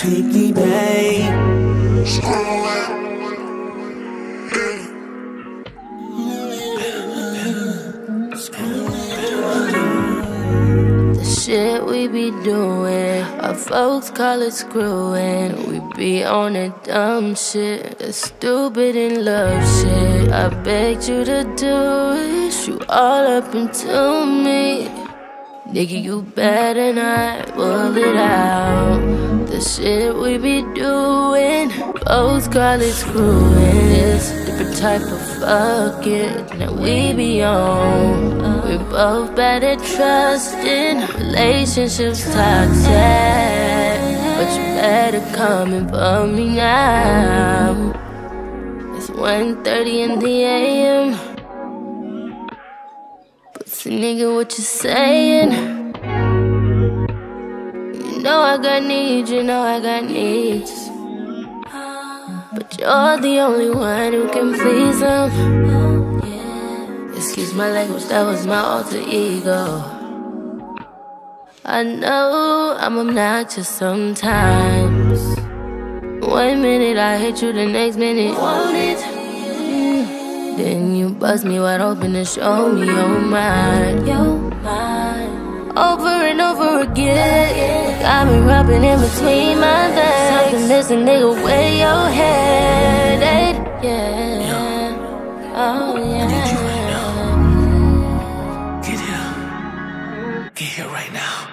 Strictly, babe. The shit we be doing, our folks call it screwing. We be on that dumb shit, that stupid in love shit. I begged you to do it, you all up into me. Nigga, you better not pull it out. The shit we be doing, both it screwing. It's a different type of fucking that we be on. We both bad at trusting, relationships toxic. But you better come and for me now. It's 1.30 in the AM. Pussy nigga, what you saying? Know I got needs, you know I got needs. But you're the only one who can please them. Excuse my language, that was my alter ego. I know I'm obnoxious sometimes. One minute I hate you, the next minute want it. Mm. Then you bust me wide open and show me your mind. Your mind. Over over again. Got me rubbing in between my legs. Something missing, nigga, where your head at? Yeah. Oh, yeah. Get here. Get here right now.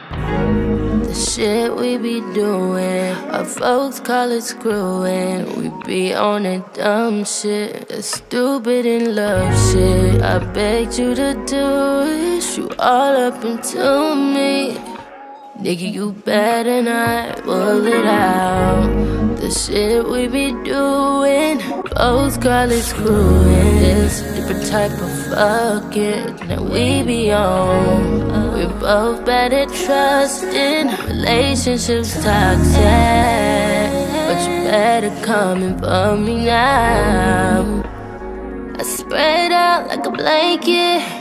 The shit we be doing, our folks call it screwing. We be on that dumb shit, that stupid in love shit. I begged you to do it, you all up into me. Nigga, you better not pull it out. The shit we be doing, call it screwing. It's different type of fucking that we be on. We both better at trusting, relationships toxic. But you better come and for me now. I spread out like a blanket.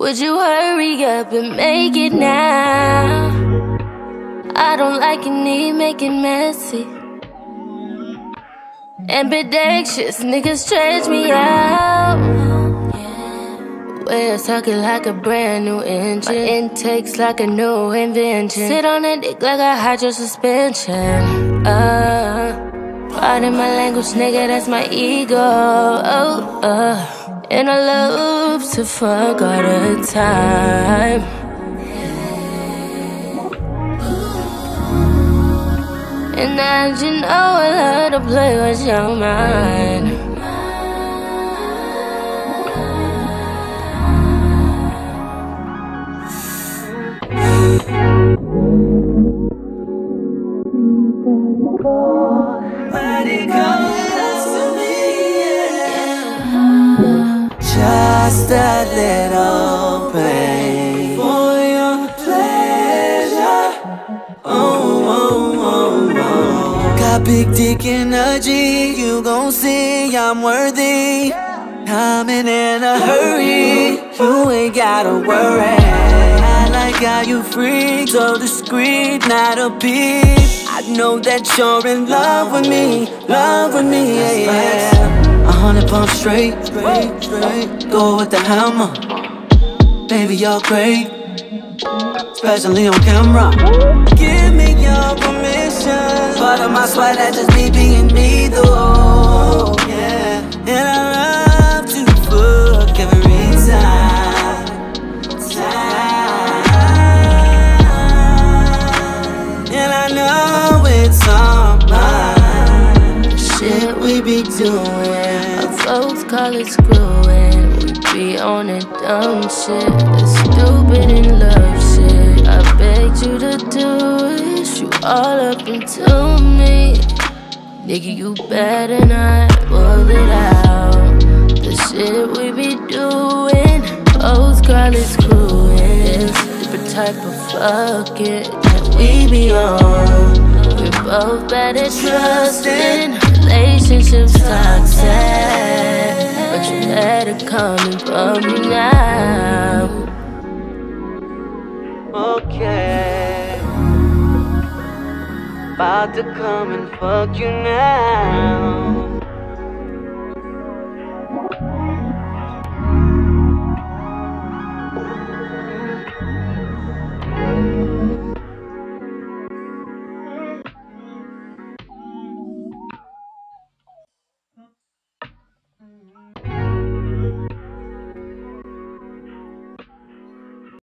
Would you hurry up and make it now? I don't like it, need make it messy. Ambidextrous niggas stretch me out. Way talking like a brand new engine. My intake's like a new invention. Sit on that dick like a hydro suspension. Uh, pardon my language, nigga, that's my ego. Oh, uh. And I love to fuck all the time. And I just know I love to play with your mind. Just a little pain for your pleasure. Oh, oh, oh, oh. Got big dick energy, you gon' see I'm worthy. Coming in a hurry, you ain't gotta worry. I like how you freak, so discreet, not a peep. I know that you're in love with me, love with me, yeah, yeah. Hundred pumps straight, straight, straight. Go with the hammer, baby, you're great, especially on camera. Give me your permission, part of my swag that just me being me, though, yeah. And I love to fuck every time, time. And I know it's on mine. Shit we be doing, it screwing. We be on that dumb shit, that stupid in love shit. I begged you to do it, you all up into me. Nigga, you better not pull it out. The shit we be doing, folks call it screwing. It's different type of fucking that we be on. We're both at trusting, relationships toxic. Better come and for me now. Okay. about to come and fuck you now.